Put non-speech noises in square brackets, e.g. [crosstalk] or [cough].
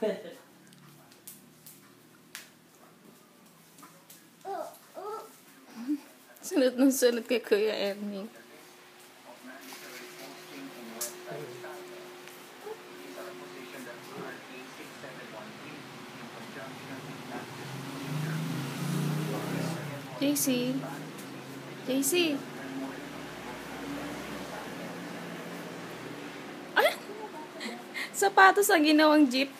[laughs] Sunod ng sunod kay Kuya Ernie. JC. JC. [laughs] Sapatos ang ginawang jeep.